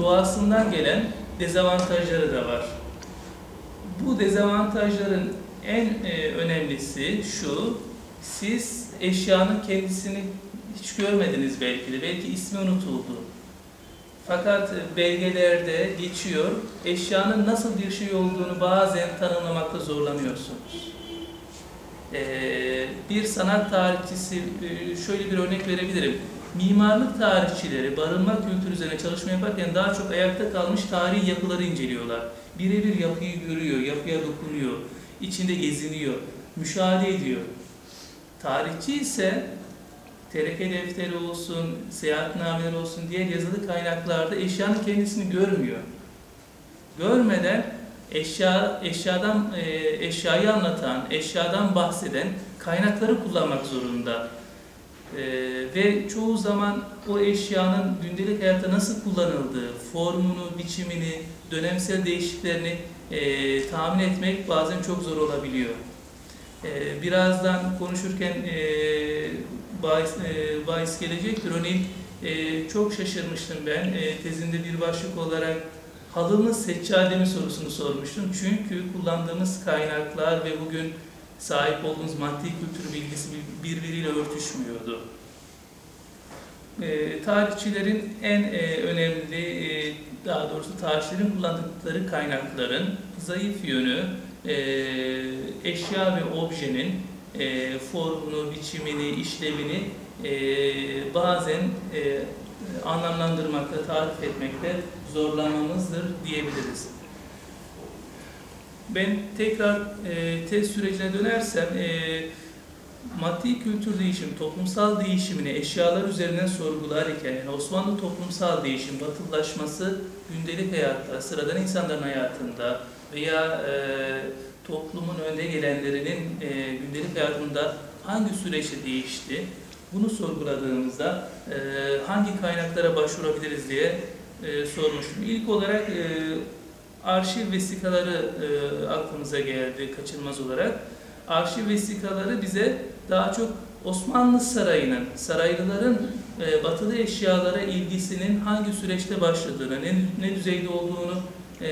doğasından gelen dezavantajları da var. Bu dezavantajların en e, önemlisi şu, siz eşyanın kendisini hiç görmediniz belki de, belki ismi unutuldu. Fakat e, belgelerde geçiyor, eşyanın nasıl bir şey olduğunu bazen tanımlamakta zorlanıyorsunuz. Ee, bir sanat tarihçisi, e, şöyle bir örnek verebilirim. Mimarlık tarihçileri barınma kültürü üzerine çalışma yaparken daha çok ayakta kalmış tarihi yapıları inceliyorlar. Birebir yapıyı görüyor, yapıya dokunuyor, içinde geziniyor, müşahede ediyor. Tarihçi ise tereke defteri olsun, seyahatnameler olsun diğer yazılı kaynaklarda eşyanın kendisini görmüyor. Görmeden eşya eşyadan e, eşyayı anlatan, eşyadan bahseden kaynakları kullanmak zorunda. E, ve çoğu zaman o eşyanın gündelik hayatta nasıl kullanıldığı, formunu, biçimini, dönemsel değişikliklerini e, tahmin etmek bazen çok zor olabiliyor. E, birazdan konuşurken e, bahis, e, bahis gelecektir. Örneğin e, çok şaşırmıştım ben e, tezinde bir başlık olarak halımı seccade mi sorusunu sormuştum. Çünkü kullandığımız kaynaklar ve bugün sahip olduğumuz maddi kültür bilgisi birbiriyle örtüşmüyordu. E, tarihçilerin en e, önemli, e, daha doğrusu tarihçilerin kullandıkları kaynakların zayıf yönü e, eşya ve objenin e, formunu, biçimini, işlevini e, bazen e, anlamlandırmakta, tarif etmekte zorlanmamızdır diyebiliriz. Ben tekrar e, test sürecine dönersem, e, maddi kültür değişim, toplumsal değişimini eşyalar üzerinden sorgularken, yani Osmanlı toplumsal değişim, batılılaşması gündelik hayatta, sıradan insanların hayatında veya e, toplumun önde gelenlerinin e, gündelik hayatında hangi süreçte değişti, bunu sorguladığımızda e, hangi kaynaklara başvurabiliriz diye e, sormuştum. İlk olarak e, arşiv vesikaları e, aklımıza geldi kaçınılmaz olarak. Arşiv vesikaları bize daha çok Osmanlı Sarayı'nın, saraylıların e, batılı eşyalara ilgisinin hangi süreçte başladığını, ne, ne düzeyde olduğunu e,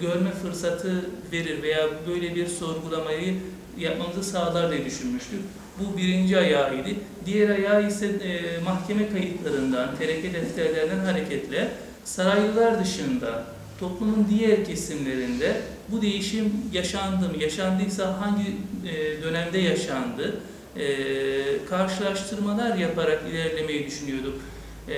görme fırsatı verir veya böyle bir sorgulamayı yapmamızı sağlar diye düşünmüştük. Bu birinci ayağıydı. Diğer ayağı ise e, mahkeme kayıtlarından, tereke defterlerinden hareketle saraylılar dışında toplumun diğer kesimlerinde bu değişim yaşandı mı, yaşandıysa hangi e, dönemde yaşandı, e, karşılaştırmalar yaparak ilerlemeyi düşünüyorduk. E,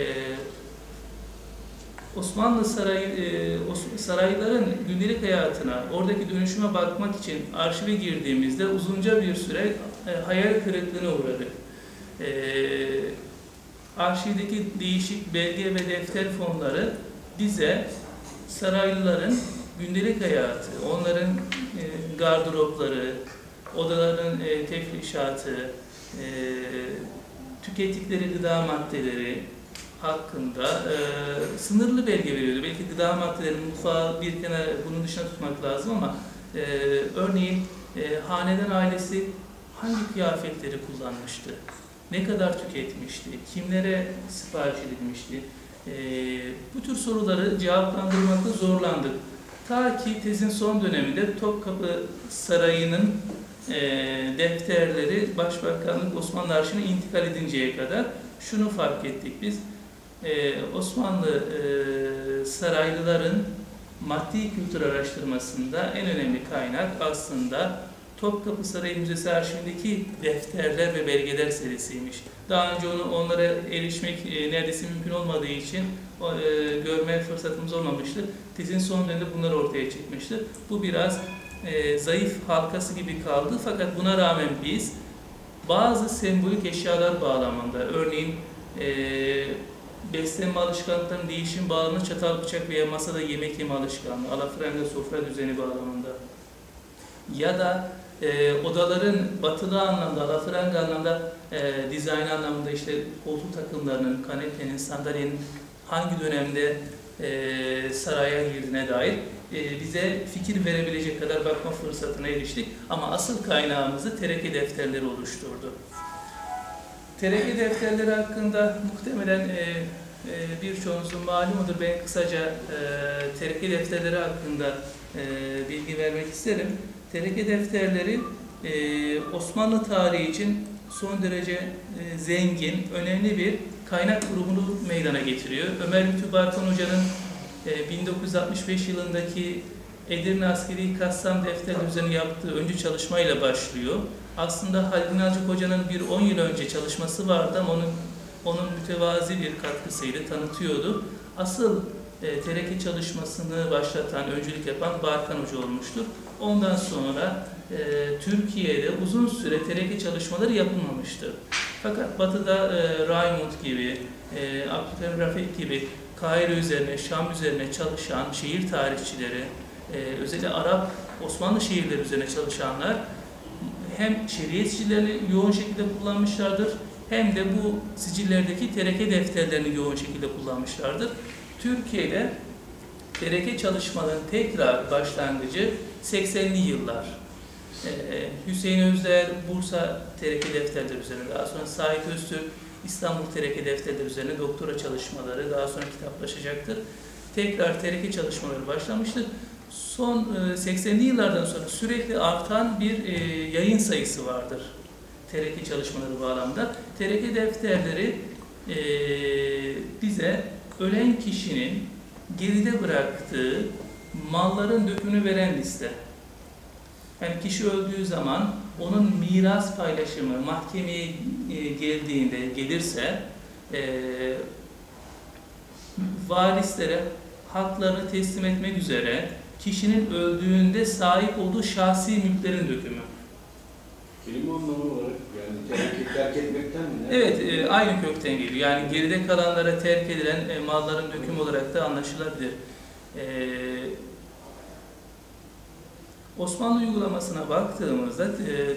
Osmanlı saray, e, sarayların gündelik hayatına, oradaki dönüşüme bakmak için arşive girdiğimizde uzunca bir süre hayal kırıklığına uğradık. Arşivdeki değişik belge ve defter fonları bize saraylıların gündelik hayatı, onların e, gardıropları, odaların e, tefrişatı, e, tükettikleri gıda maddeleri, hakkında e, sınırlı belge veriyordu. Belki gıda maddeleri, mutfağı bir kenara bunun dışına tutmak lazım ama e, örneğin e, haneden ailesi hangi kıyafetleri kullanmıştı, ne kadar tüketmişti, kimlere sipariş edilmişti, e, bu tür soruları cevaplandırmakta zorlandık. Ta ki tezin son döneminde Topkapı Sarayı'nın e, defterleri Başbakanlık Osmanlı Arşivine intikal edinceye kadar şunu fark ettik biz ee, Osmanlı e, saraylıların maddi kültür araştırmasında en önemli kaynak aslında Topkapı Sarayı Müzesi arşivindeki defterler ve belgeler serisiymiş. Daha önce onu onlara erişmek e, neredeyse mümkün olmadığı için e, görme fırsatımız olmamıştı. Tezin son döneminde bunlar ortaya çıkmıştı. Bu biraz e, zayıf halkası gibi kaldı fakat buna rağmen biz bazı sembolik eşyalar bağlamında örneğin e, beslenme alışkanlıklarının değişim bağlamında çatal bıçak veya masada yemek yeme alışkanlığı, alafranga sofra düzeni bağlamında ya da e, odaların batılı anlamda, alafranga anlamda, e, dizayn anlamında işte koltuk takımlarının, kanepenin, sandalyenin hangi dönemde e, saraya girdiğine dair e, bize fikir verebilecek kadar bakma fırsatına eriştik. Ama asıl kaynağımızı tereke defterleri oluşturdu. Tereke defterleri hakkında muhtemelen e, e, birçoğunuzun malumudur. Ben kısaca e, tereke defterleri hakkında e, bilgi vermek isterim. Tereke defterleri e, Osmanlı tarihi için son derece e, zengin, önemli bir kaynak grubunu meydana getiriyor. Ömer Lütfü Barkan Hoca'nın e, 1965 yılındaki Edirne Askeri Kassam Defterleri üzerine yaptığı öncü çalışmayla başlıyor. Aslında Halil Nalcık Hoca'nın bir 10 yıl önce çalışması vardı ama onun onun mütevazi bir katkısıyla tanıtıyordu. Asıl e, tereke çalışmasını başlatan, öncülük yapan Barkan Hoca olmuştur. Ondan sonra e, Türkiye'de uzun süre tereke çalışmaları yapılmamıştır. Fakat Batı'da e, Raymond gibi, e, Abdülhamid Rafik gibi Kahire üzerine, Şam üzerine çalışan şehir tarihçileri, e, özellikle Arap, Osmanlı şehirleri üzerine çalışanlar hem sicillerini yoğun şekilde kullanmışlardır, hem de bu sicillerdeki tereke defterlerini yoğun şekilde kullanmışlardır. Türkiye'de tereke çalışmaların tekrar başlangıcı 80'li yıllar. Ee, Hüseyin Özder Bursa tereke defterleri üzerine, daha sonra Sait Öztürk İstanbul tereke defterleri üzerine doktora çalışmaları daha sonra kitaplaşacaktır. Tekrar tereke çalışmaları başlamıştır. Son e, 80'li yıllardan sonra sürekli artan bir e, yayın sayısı vardır tereke çalışmaları bağlamda. Tereke defterleri e, bize ölen kişinin geride bıraktığı malların dökümünü veren liste. Yani kişi öldüğü zaman onun miras paylaşımı mahkemeye e, geldiğinde gelirse e, varislere haklarını teslim etmek üzere kişinin öldüğünde sahip olduğu şahsi mülklerin dökümü. Kelime anlamı olarak yani terk, terk etmekten mi? ne? Evet, e, aynı kökten geliyor. Yani geride kalanlara terk edilen e, malların dökümü olarak da anlaşılabilir. E, Osmanlı uygulamasına baktığımızda e,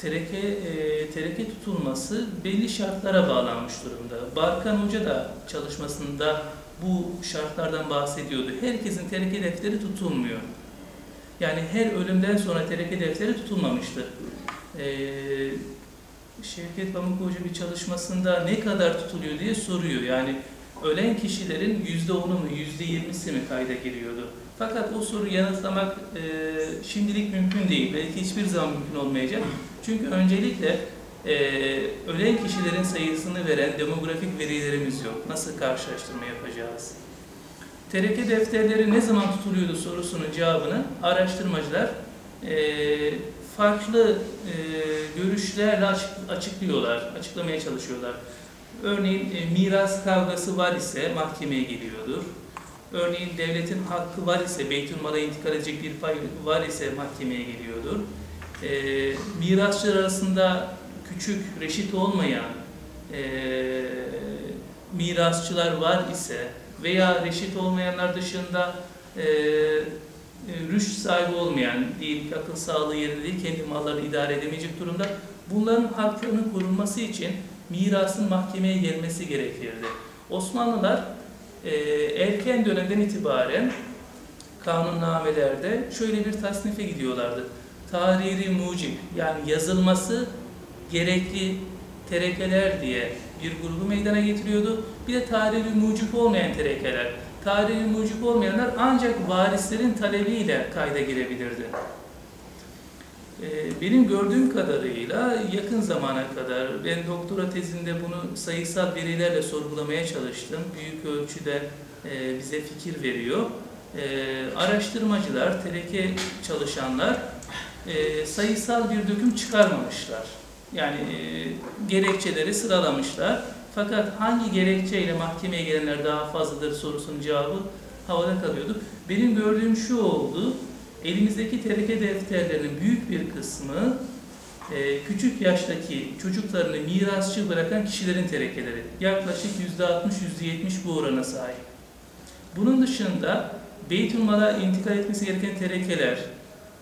tereke, e, tereke tutulması belli şartlara bağlanmış durumda. Barkan Hoca da çalışmasında bu şartlardan bahsediyordu. Herkesin tereke defteri tutulmuyor. Yani her ölümden sonra tereke defteri tutulmamıştır. Ee, Şevket Pamuk Hoca bir çalışmasında ne kadar tutuluyor diye soruyor. Yani ölen kişilerin yüzde onu mu, yüzde yirmisi mi kayda giriyordu? Fakat o soruyu yanıtlamak e, şimdilik mümkün değil. Belki hiçbir zaman mümkün olmayacak. Çünkü öncelikle e, ölen kişilerin sayısını veren demografik verilerimiz yok. Nasıl karşılaştırma yapacağız? Tereke defterleri ne zaman tutuluyordu sorusunun cevabını araştırmacılar e, farklı e, görüşlerle açık, açıklıyorlar, açıklamaya çalışıyorlar. Örneğin e, miras kavgası var ise mahkemeye geliyordur. Örneğin devletin hakkı var ise, Beytülmal'a intikal edecek bir pay var ise mahkemeye geliyordur. E, mirasçılar arasında küçük, reşit olmayan e, mirasçılar var ise veya reşit olmayanlar dışında e, rüşt sahibi olmayan, ki akıl sağlığı yerinde değil, kendi mallarını idare edemeyecek durumda bunların haklarının korunması için mirasın mahkemeye gelmesi gerekirdi. Osmanlılar e, erken dönemden itibaren kanunnamelerde şöyle bir tasnife gidiyorlardı. Tariri mucib yani yazılması gerekli terekeler diye bir grubu meydana getiriyordu. Bir de tariri mucib olmayan terekeler. Tarihi mucib olmayanlar ancak varislerin talebiyle kayda girebilirdi. Ee, benim gördüğüm kadarıyla yakın zamana kadar ben doktora tezinde bunu sayısal verilerle sorgulamaya çalıştım. Büyük ölçüde e, bize fikir veriyor. Ee, araştırmacılar, tereke çalışanlar e, sayısal bir döküm çıkarmamışlar. Yani e, gerekçeleri sıralamışlar. Fakat hangi gerekçeyle mahkemeye gelenler daha fazladır sorusunun cevabı havada kalıyordu. Benim gördüğüm şu oldu. Elimizdeki tereke defterlerinin büyük bir kısmı e, küçük yaştaki çocuklarını mirasçı bırakan kişilerin terekeleri. Yaklaşık %60-%70 bu orana sahip. Bunun dışında Beytülmal'a intikal etmesi gereken terekeler,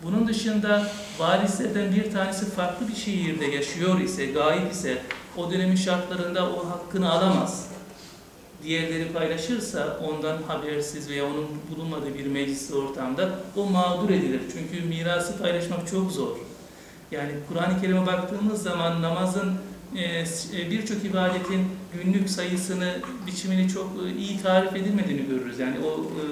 bunun dışında varislerden bir tanesi farklı bir şehirde yaşıyor ise, gayip ise o dönemin şartlarında o hakkını alamaz. Diğerleri paylaşırsa ondan habersiz veya onun bulunmadığı bir meclis ortamda o mağdur edilir. Çünkü mirası paylaşmak çok zor. Yani Kur'an-ı Kerim'e baktığımız zaman namazın e, birçok ibadetin günlük sayısını, biçimini çok e, iyi tarif edilmediğini görürüz. Yani o e,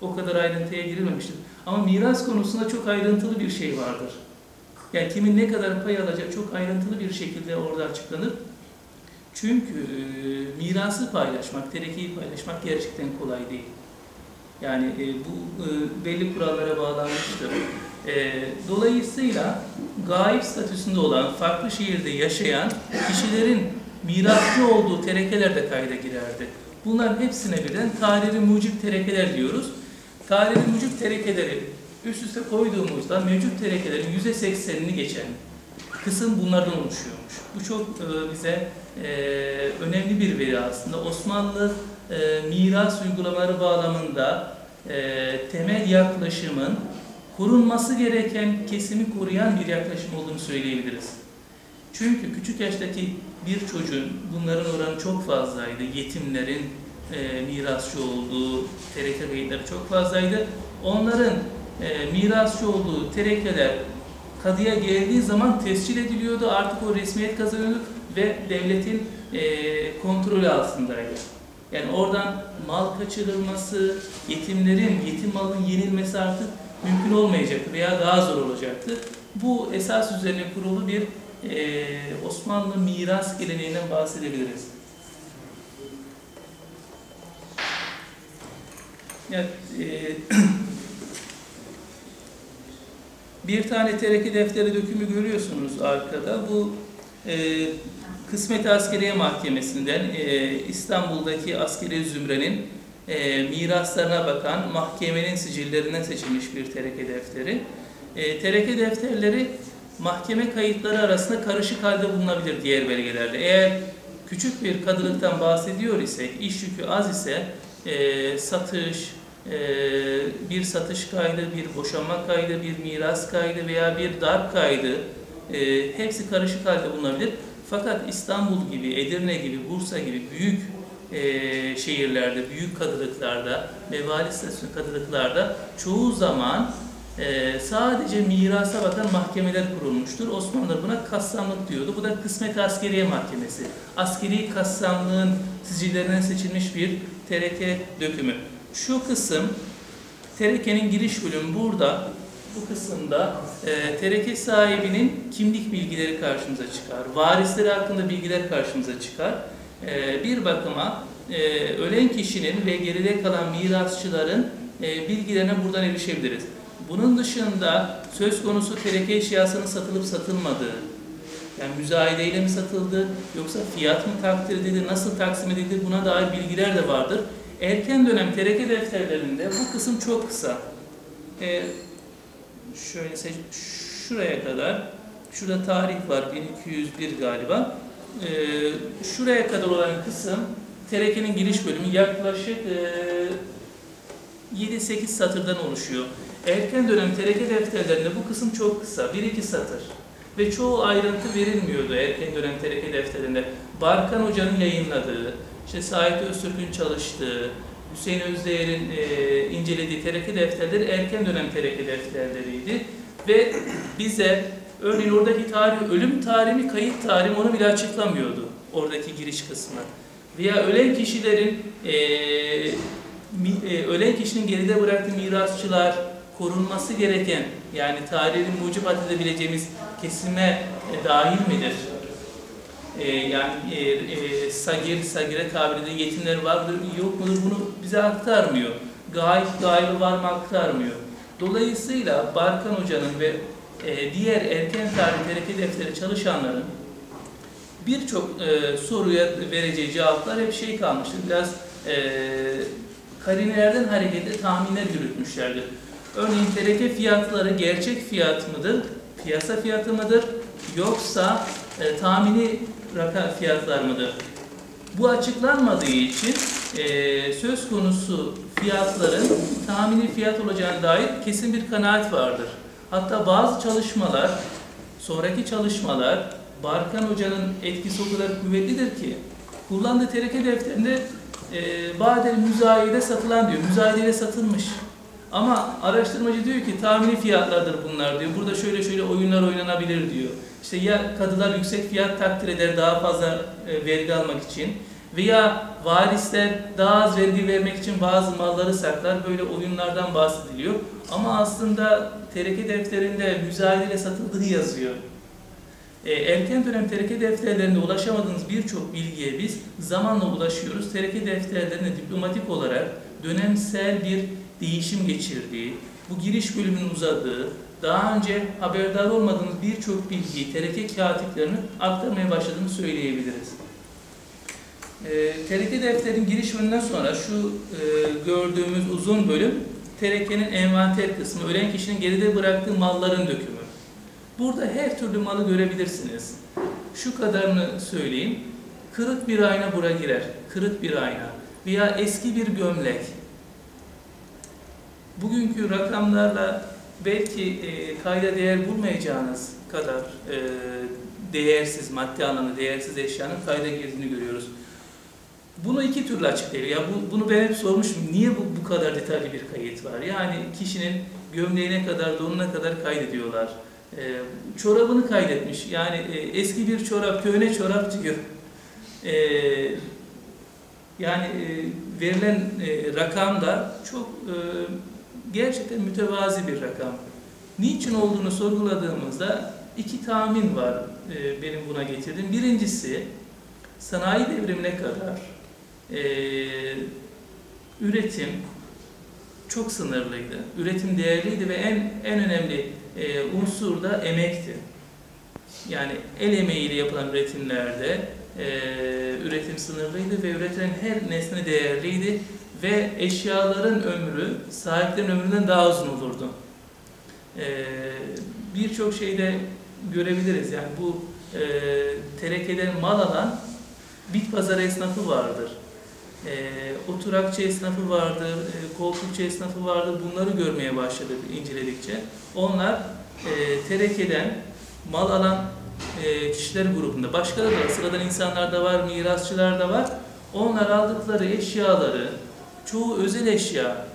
o kadar ayrıntıya girilmemiştir. Ama miras konusunda çok ayrıntılı bir şey vardır. Yani kimin ne kadar pay alacak çok ayrıntılı bir şekilde orada açıklanır. Çünkü e, mirası paylaşmak, terekeyi paylaşmak gerçekten kolay değil. Yani e, bu e, belli kurallara bağlanmıştır. E, dolayısıyla gaip statüsünde olan, farklı şehirde yaşayan kişilerin mirasçı olduğu terekeler de kayda girerdi. Bunların hepsine birden tarihi mucip terekeler diyoruz. Tarihi mucip terekeleri üst üste koyduğumuzda mevcut terekelerin %80'ini geçen kısım bunlardan oluşuyormuş. Bu çok e, bize e, önemli bir veri aslında. Osmanlı e, miras uygulamaları bağlamında temel yaklaşımın korunması gereken kesimi koruyan bir yaklaşım olduğunu söyleyebiliriz. Çünkü küçük yaştaki bir çocuğun bunların oranı çok fazlaydı. Yetimlerin e, mirasçı olduğu tereke kayıtları çok fazlaydı. Onların e, mirasçı olduğu terekeler kadıya geldiği zaman tescil ediliyordu. Artık o resmiyet kazanıyordu ve devletin e, kontrolü altındaydı. Yani oradan mal kaçırılması, yetimlerin, yetim malının yenilmesi artık mümkün olmayacaktı veya daha zor olacaktı. Bu esas üzerine kurulu bir e, Osmanlı miras geleneğinden bahsedebiliriz. Yani, e, bir tane tereki defteri dökümü görüyorsunuz arkada. Bu e, Kısmet Askeriye Mahkemesi'nden e, İstanbul'daki askeri zümrenin e, miraslarına bakan mahkemenin sicillerinden seçilmiş bir tereke defteri. E, tereke defterleri mahkeme kayıtları arasında karışık halde bulunabilir diğer belgelerde. Eğer küçük bir kadılıktan bahsediyor isek, iş yükü az ise e, satış, bir satış kaydı, bir boşanma kaydı, bir miras kaydı veya bir darp kaydı e, hepsi karışık halde bulunabilir. Fakat İstanbul gibi, Edirne gibi, Bursa gibi büyük e, şehirlerde, büyük kadılıklarda ve vali statüsü kadılıklarda çoğu zaman e, sadece mirasa bakan mahkemeler kurulmuştur. Osmanlılar buna kassamlık diyordu. Bu da Kısmet Askeriye Mahkemesi. Askeri kassamlığın sicillerinden seçilmiş bir tereke dökümü. Şu kısım terekenin giriş bölümü burada. Bu kısımda e, tereke sahibinin kimlik bilgileri karşımıza çıkar. Varisleri hakkında bilgiler karşımıza çıkar. E, bir bakıma e, ölen kişinin ve geride kalan mirasçıların e, bilgilerine buradan erişebiliriz. Bunun dışında söz konusu tereke eşyasının satılıp satılmadığı, yani müzayedeyle mi satıldı yoksa fiyat mı takdir edildi, nasıl taksim edildi buna dair bilgiler de vardır. Erken dönem tereke defterlerinde bu kısım çok kısa. Ee, şöyle seç, şuraya kadar, şurada tarih var 1201 galiba. Ee, şuraya kadar olan kısım terekenin giriş bölümü yaklaşık e, 7-8 satırdan oluşuyor. Erken dönem tereke defterlerinde bu kısım çok kısa, 1-2 satır. Ve çoğu ayrıntı verilmiyordu erken dönem tereke defterinde. Barkan Hoca'nın yayınladığı, işte Sait Öztürk'ün çalıştığı, Hüseyin Özdeğer'in e, incelediği tereke defterleri erken dönem tereke defterleriydi. Ve bize örneğin oradaki tarih, ölüm tarihi mi, kayıt tarihi onu bile açıklamıyordu oradaki giriş kısmı. Veya ölen kişilerin, e, mi, e, ölen kişinin geride bıraktığı mirasçılar, korunması gereken yani tarihin mucibat edebileceğimiz kesime e, dahil midir? E, yani e, e, sagir, sagire tabirinde yetimler vardır yok mudur bunu bize aktarmıyor. Gayb, gaybı var mı aktarmıyor. Dolayısıyla Barkan Hoca'nın ve e, diğer erken tarih tereke defteri çalışanların birçok e, soruya vereceği cevaplar hep şey kalmıştır. Biraz e, karinelerden hareketle tahminler yürütmüşlerdir. Örneğin tereke fiyatları gerçek fiyat mıdır, piyasa fiyatı mıdır yoksa e, tahmini rakam fiyatlar mıdır? Bu açıklanmadığı için e, söz konusu fiyatların tahmini fiyat olacağına dair kesin bir kanaat vardır. Hatta bazı çalışmalar, sonraki çalışmalar Barkan Hoca'nın etkisi o kadar kuvvetlidir ki kullandığı tereke defterinde e, badel müzayede satılan diyor. Müzayedeyle satılmış. Ama araştırmacı diyor ki tahmini fiyatlardır bunlar diyor. Burada şöyle şöyle oyunlar oynanabilir diyor. İşte ya kadılar yüksek fiyat takdir eder daha fazla e, vergi almak için veya varisler daha az vergi vermek için bazı malları saklar. Böyle oyunlardan bahsediliyor. Ama aslında tereke defterinde müzayedeyle satıldığı yazıyor. E, erken dönem tereke defterlerinde ulaşamadığımız birçok bilgiye biz zamanla ulaşıyoruz. Tereke defterlerinde diplomatik olarak dönemsel bir değişim geçirdiği, bu giriş bölümünün uzadığı, daha önce haberdar olmadığımız birçok bilgiyi tereke katiplerinin aktarmaya başladığını söyleyebiliriz. E, tereke defterin giriş bölümünden sonra şu e, gördüğümüz uzun bölüm terekenin envanter kısmı, ölen kişinin geride bıraktığı malların dökümü. Burada her türlü malı görebilirsiniz. Şu kadarını söyleyeyim. Kırık bir ayna bura girer. Kırık bir ayna. Veya eski bir gömlek. Bugünkü rakamlarla belki e, kayda değer bulmayacağınız kadar e, değersiz, maddi anlamda değersiz eşyanın kayda girdiğini görüyoruz. Bunu iki türlü açıklayabilir. Ya bu, bunu ben hep sormuşum. Niye bu, bu kadar detaylı bir kayıt var? Yani kişinin gömleğine kadar, donuna kadar kaydediyorlar. E, çorabını kaydetmiş. Yani e, eski bir çorap, köhne çorap diyor. E, yani e, verilen e, rakam da çok e, gerçekten mütevazi bir rakam. Niçin olduğunu sorguladığımızda iki tahmin var e, benim buna getirdiğim. Birincisi sanayi devrimine kadar e, üretim çok sınırlıydı. Üretim değerliydi ve en en önemli e, unsur da emekti. Yani el emeğiyle yapılan üretimlerde e, üretim sınırlıydı ve üretilen her nesne değerliydi ve eşyaların ömrü sahiplerin ömründen daha uzun olurdu. E, Birçok şeyde görebiliriz. Yani bu e, terekeden mal alan bit pazarı esnafı vardır. E, oturakçı esnafı vardır, e, koltukçu esnafı vardır. Bunları görmeye başladık inceledikçe. Onlar e, terekeden mal alan e, kişiler grubunda. Başka da sıradan insanlar da var, mirasçılar da var. Onlar aldıkları eşyaları, çoğu özel eşya,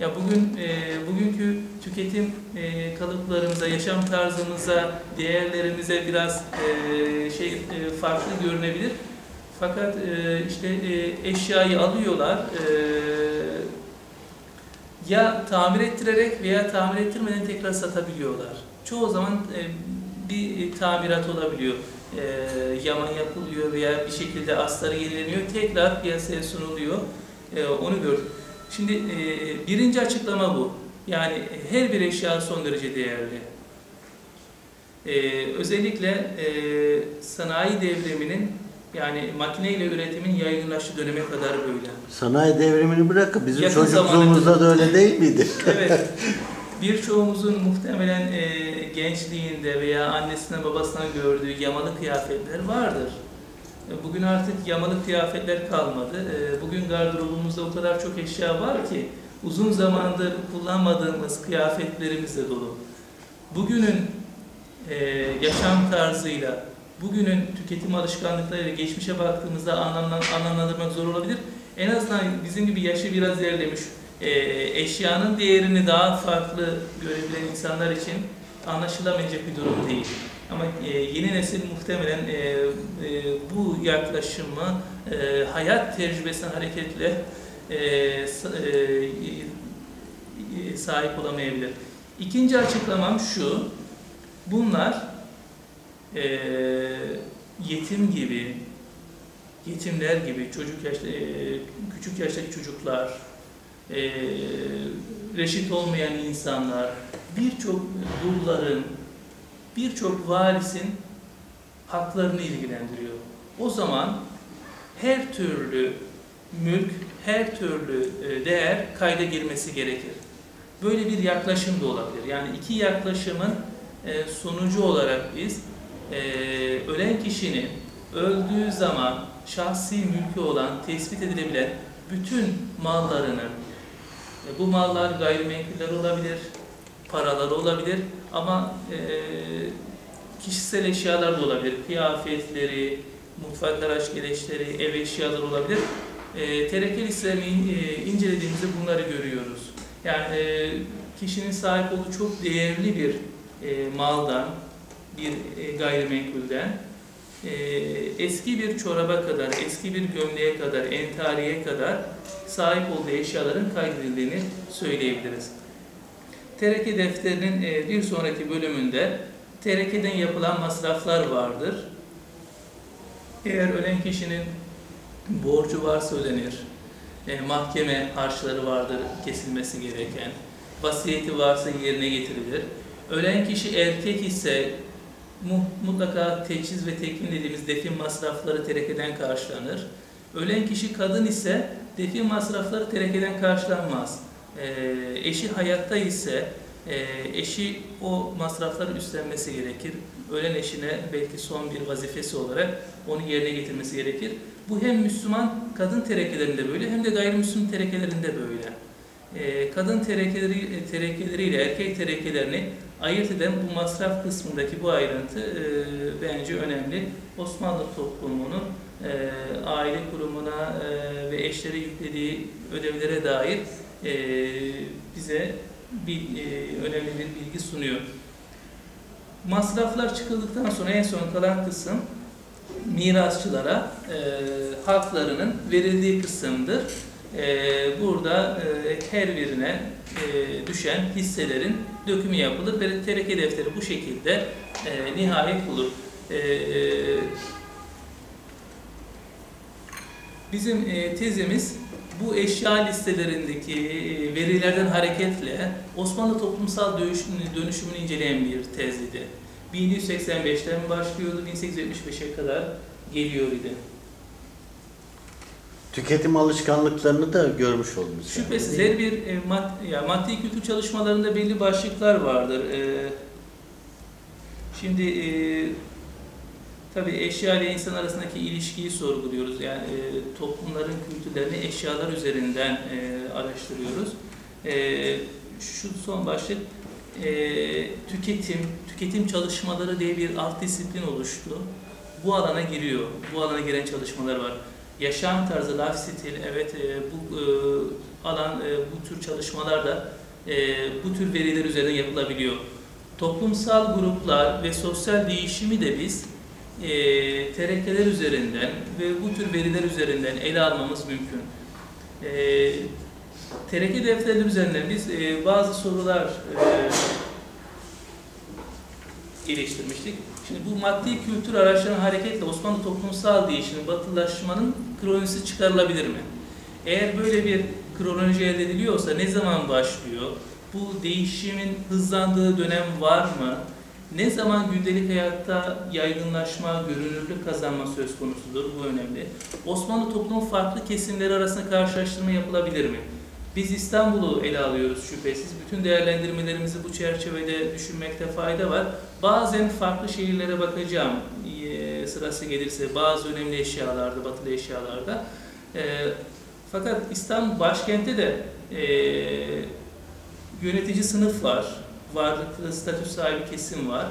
ya bugün e, bugünkü tüketim e, kalıplarımıza, yaşam tarzımıza, değerlerimize biraz e, şey e, farklı görünebilir. Fakat e, işte e, eşyayı alıyorlar, e, ya tamir ettirerek veya tamir ettirmeden tekrar satabiliyorlar. Çoğu zaman e, bir tamirat olabiliyor. E, yaman yapılıyor veya bir şekilde astarı yenileniyor, tekrar piyasaya sunuluyor. E, onu gördük. Şimdi e, birinci açıklama bu. Yani her bir eşya son derece değerli. E, özellikle e, sanayi devriminin yani makineyle üretimin yaygınlaştığı döneme kadar böyle. Sanayi devrimini bırakın. Bizim Yakın çocukluğumuzda da öyle değil miydi? Evet. Birçoğumuzun muhtemelen e, gençliğinde veya annesinden babasından gördüğü yamalı kıyafetler vardır. E, Bugün artık yamalı kıyafetler kalmadı. E, Bugün gardırobumuzda o kadar çok eşya var ki uzun zamandır kullanmadığımız kıyafetlerimiz de dolu. Bugünün e, yaşam tarzıyla, bugünün tüketim alışkanlıklarıyla geçmişe baktığımızda anlamlan, anlamlandırmak zor olabilir. En azından bizim gibi yaşı biraz ilerlemiş, eşyanın değerini daha farklı görebilen insanlar için anlaşılamayacak bir durum değil. Ama e, yeni nesil muhtemelen e, e, bu yaklaşımı hayat tecrübesinden hareketle sa- sahip olamayabilir. İkinci açıklamam şu, bunlar yetim gibi, yetimler gibi, çocuk yaşta, küçük yaştaki çocuklar, e, reşit olmayan insanlar, birçok dulların, birçok varisin haklarını ilgilendiriyor. O zaman her türlü mülk, her türlü e, değer kayda girmesi gerekir. Böyle bir yaklaşım da olabilir. Yani iki yaklaşımın e, sonucu olarak biz e, ölen kişinin öldüğü zaman şahsi mülkü olan, tespit edilebilen bütün mallarını, bu mallar gayrimenkuller olabilir, paralar olabilir ama e, kişisel eşyalar da olabilir. Kıyafetleri, mutfak araç gereçleri, ev eşyaları olabilir. E, tereke listelerini in- e, incelediğimizde bunları görüyoruz. Yani e, kişinin sahip olduğu çok değerli bir e, maldan, bir e, gayrimenkulden e, eski bir çoraba kadar, eski bir gömleğe kadar, entariye kadar sahip olduğu eşyaların kaydedildiğini söyleyebiliriz. Tereke defterinin e, bir sonraki bölümünde terekeden yapılan masraflar vardır. Eğer ölen kişinin borcu varsa ödenir, e, mahkeme harçları vardır kesilmesi gereken, vasiyeti varsa yerine getirilir. Ölen kişi erkek ise mu- mutlaka teçhiz ve tekin dediğimiz defin masrafları terekeden karşılanır. Ölen kişi kadın ise defin masrafları terekeden karşılanmaz. Ee, eşi hayatta ise e, eşi o masrafları üstlenmesi gerekir. Ölen eşine belki son bir vazifesi olarak onu yerine getirmesi gerekir. Bu hem Müslüman kadın terekelerinde böyle hem de gayrimüslim terekelerinde böyle. Ee, kadın terekeleri, terekeleriyle erkek terekelerini ayırt eden bu masraf kısmındaki bu ayrıntı e, bence önemli. Osmanlı toplumunun e, aile kurumuna e, ve eşlere yüklediği ödevlere dair e, bize bir e, önemli bir bilgi sunuyor. Masraflar çıkıldıktan sonra en son kalan kısım mirasçılara e, haklarının verildiği kısımdır. E, burada e, her birine e, düşen hisselerin dökümü yapılır ve tereke defteri bu şekilde e, nihayet bulur. E, bizim e, tezimiz bu eşya listelerindeki e, verilerden hareketle Osmanlı toplumsal dönüş- dönüşümünü inceleyen bir tezdi. 1185'ten başlıyordu, 1875'e kadar geliyor idi. Tüketim alışkanlıklarını da görmüş oldunuz. yani. Şüphesiz her bir e, mad, ya, maddi kültür çalışmalarında belli başlıklar vardır. E, şimdi e, tabii eşya ile insan arasındaki ilişkiyi sorguluyoruz. Yani e, toplumların kültürlerini eşyalar üzerinden e, araştırıyoruz. E, şu son başlık e, tüketim, tüketim çalışmaları diye bir alt disiplin oluştu. Bu alana giriyor. Bu alana giren çalışmalar var yaşam tarzı, life stil, evet e, bu e, alan, e, bu tür çalışmalar da e, bu tür veriler üzerinden yapılabiliyor. Toplumsal gruplar ve sosyal değişimi de biz e, terekeler üzerinden ve bu tür veriler üzerinden ele almamız mümkün. E, tereke defterleri üzerinden biz e, bazı sorular e, geliştirmiştik. Şimdi bu maddi kültür araçlarının hareketle Osmanlı toplumsal değişimin, batılaşmanın kronolojisi çıkarılabilir mi? Eğer böyle bir kronoloji elde ediliyorsa ne zaman başlıyor? Bu değişimin hızlandığı dönem var mı? Ne zaman gündelik hayatta yaygınlaşma, görünürlük kazanma söz konusudur? Bu önemli. Osmanlı toplumun farklı kesimleri arasında karşılaştırma yapılabilir mi? Biz İstanbul'u ele alıyoruz şüphesiz. Bütün değerlendirmelerimizi bu çerçevede düşünmekte fayda var. Bazen farklı şehirlere bakacağım e, sırası gelirse bazı önemli eşyalarda, batılı eşyalarda. E, fakat İstanbul başkente de e, yönetici sınıf var, varlıklı statü sahibi kesim var.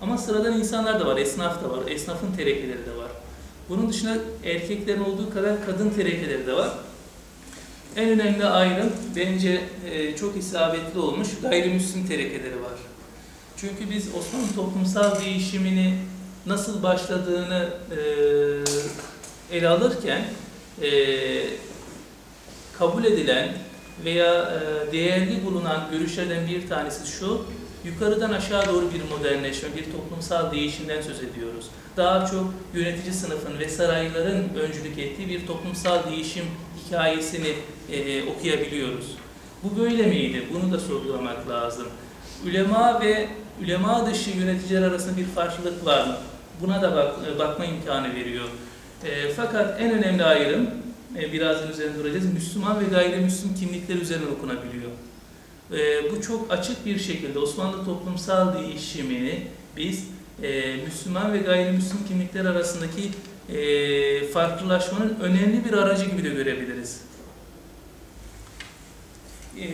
Ama sıradan insanlar da var, esnaf da var, esnafın terekeleri de var. Bunun dışında erkeklerin olduğu kadar kadın terekeleri de var. En önemli ayrım bence e, çok isabetli olmuş gayrimüslim terekeleri var. Çünkü biz Osmanlı toplumsal değişimini nasıl başladığını e, ele alırken e, kabul edilen veya e, değerli bulunan görüşlerden bir tanesi şu, yukarıdan aşağı doğru bir modernleşme, bir toplumsal değişimden söz ediyoruz. Daha çok yönetici sınıfın ve sarayların öncülük ettiği bir toplumsal değişim hikayesini e, okuyabiliyoruz. Bu böyle miydi? Bunu da sorgulamak lazım. Ülema ve ülema dışı yöneticiler arasında bir farklılık var mı? Buna da bak, bakma imkanı veriyor. E, fakat en önemli ayrım, e, birazdan üzerinde duracağız, Müslüman ve gayrimüslim kimlikler üzerinden okunabiliyor. E, bu çok açık bir şekilde Osmanlı toplumsal değişimini biz e, Müslüman ve gayrimüslim kimlikler arasındaki e, farklılaşmanın önemli bir aracı gibi de görebiliriz. E,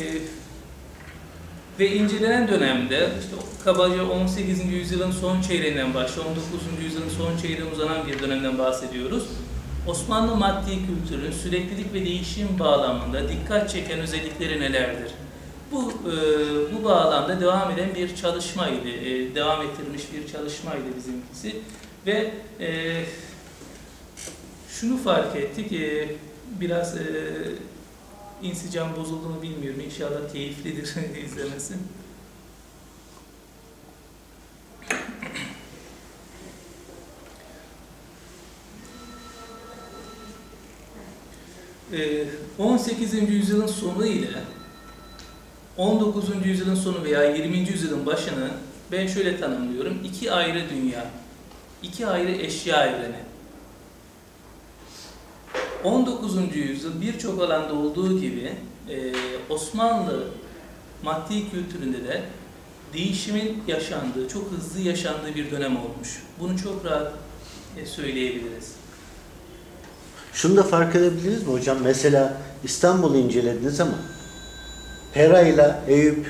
ve incelenen dönemde işte kabaca 18. yüzyılın son çeyreğinden başlıyor, 19. yüzyılın son çeyreğine uzanan bir dönemden bahsediyoruz. Osmanlı maddi kültürün süreklilik ve değişim bağlamında dikkat çeken özellikleri nelerdir? Bu e, bu bağlamda devam eden bir çalışmaydı, e, devam ettirilmiş bir çalışmaydı bizimkisi ve e, şunu fark ettik, e, biraz e, insicam bozulduğunu bilmiyorum, inşallah keyiflidir izlemesi. 18. yüzyılın sonu ile 19. yüzyılın sonu veya 20. yüzyılın başını ben şöyle tanımlıyorum. iki ayrı dünya, iki ayrı eşya evreni. 19. yüzyıl birçok alanda olduğu gibi e, Osmanlı maddi kültüründe de değişimin yaşandığı, çok hızlı yaşandığı bir dönem olmuş. Bunu çok rahat e, söyleyebiliriz. Şunu da fark edebiliriz mi hocam? Mesela İstanbul'u incelediniz ama Pera ile Eyüp,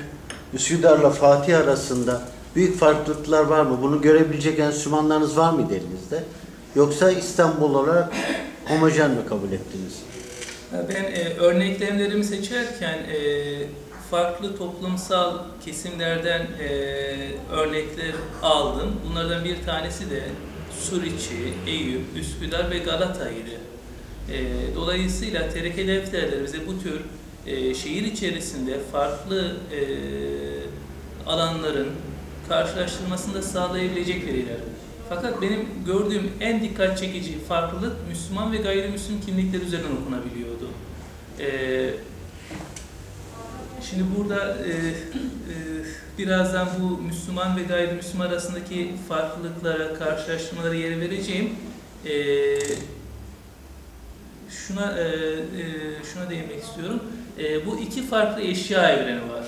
Üsküdar'la Fatih arasında büyük farklılıklar var mı? Bunu görebilecek enstrümanlarınız var mıydı elinizde? Yoksa İstanbul olarak homojen mi kabul ettiniz? Ben e, örneklemlerimi seçerken e, farklı toplumsal kesimlerden e, örnekler aldım. Bunlardan bir tanesi de Suriçi, Eyüp, Üsküdar ve Galata'ydı. E, dolayısıyla tereke defterleri bize bu tür e, şehir içerisinde farklı e, alanların karşılaştırmasını da sağlayabilecek veriler. Fakat benim gördüğüm en dikkat çekici farklılık Müslüman ve gayrimüslim kimlikler üzerinden okunabiliyordu. Ee, şimdi burada e, e, birazdan bu Müslüman ve gayrimüslim arasındaki farklılıklara, karşılaştırmalara yer vereceğim. Ee, şuna e, e, şuna değinmek istiyorum. E, bu iki farklı eşya evreni var.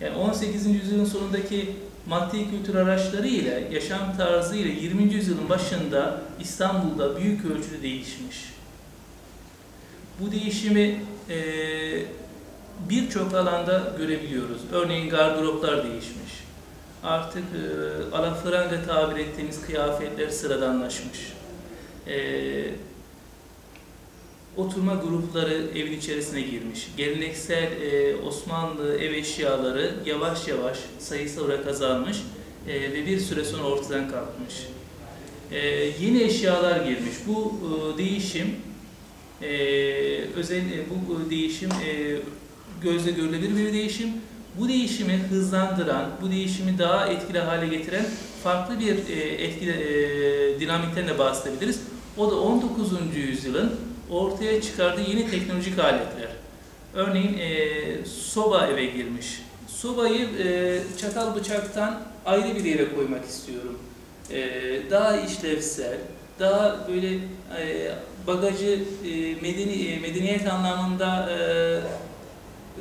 Yani 18. yüzyılın sonundaki maddi kültür araçları ile yaşam tarzı ile 20. yüzyılın başında İstanbul'da büyük ölçüde değişmiş. Bu değişimi e, birçok alanda görebiliyoruz. Örneğin gardıroplar değişmiş. Artık e, alafranga tabir ettiğimiz kıyafetler sıradanlaşmış. E, oturma grupları evin içerisine girmiş. Geleneksel e, Osmanlı ev eşyaları yavaş yavaş sayısal olarak azalmış e, ve bir süre sonra ortadan kalkmış. E, yeni eşyalar girmiş. Bu e, değişim e, özel e, bu değişim e, gözle görülebilir bir değişim. Bu değişimi hızlandıran, bu değişimi daha etkili hale getiren farklı bir e, etkili e, dinamikten de bahsedebiliriz. O da 19. yüzyılın ortaya çıkardığı yeni teknolojik aletler. Örneğin e, soba eve girmiş. Sobayı e, çatal bıçaktan ayrı bir yere koymak istiyorum. E, daha işlevsel, daha böyle e, bagajı e, medeni, e, medeniyet anlamında e,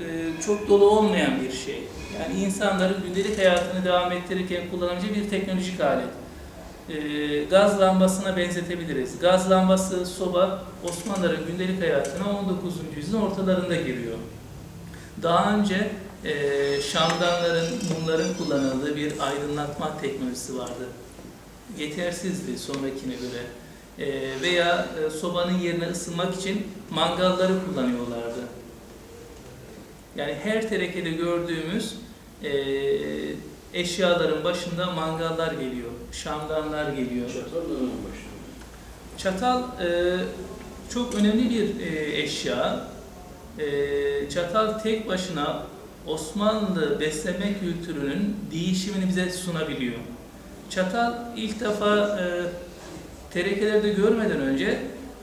e, çok dolu olmayan bir şey. Yani insanların gündelik hayatını devam ettirirken kullanabileceği bir teknolojik alet e, gaz lambasına benzetebiliriz. Gaz lambası, soba Osmanlıların gündelik hayatına 19. yüzyılın ortalarında giriyor. Daha önce e, şamdanların, mumların kullanıldığı bir aydınlatma teknolojisi vardı. Yetersizdi sonrakine göre. E, veya e, sobanın yerine ısınmak için mangalları kullanıyorlardı. Yani her terekede gördüğümüz e, eşyaların başında mangallar geliyor, şamdanlar geliyor. Çatalların başında. Çatal e, çok önemli bir e, eşya. E, çatal tek başına Osmanlı besleme kültürünün değişimini bize sunabiliyor. Çatal ilk defa e, terekelerde görmeden önce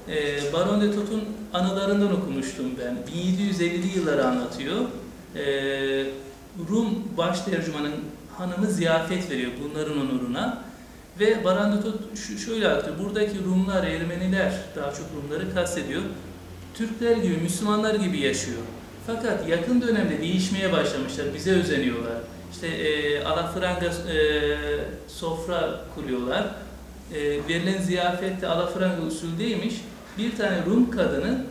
e, Baron de Tot'un anılarından okumuştum ben. 1750'li yılları anlatıyor. E, Rum baş tercümanın hanımı ziyafet veriyor bunların onuruna. Ve Baron de Tot şu- şöyle anlatıyor. Buradaki Rumlar, Ermeniler, daha çok Rumları kastediyor. Türkler gibi, Müslümanlar gibi yaşıyor. Fakat yakın dönemde değişmeye başlamışlar, bize özeniyorlar. İşte e, alafranga e, sofra kuruyorlar. E, verilen ziyafette alafranga usuldeymiş. Bir tane Rum kadını